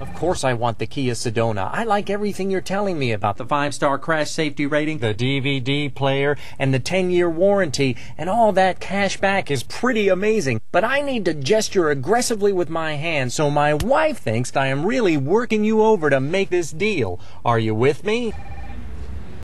Of course I want the Kia Sedona. I like everything you're telling me about the 5-star crash safety rating, the DVD player, and the 10-year warranty, and all that cash back is pretty amazing. But I need to gesture aggressively with my hand so my wife thinks I am really working you over to make this deal. Are you with me?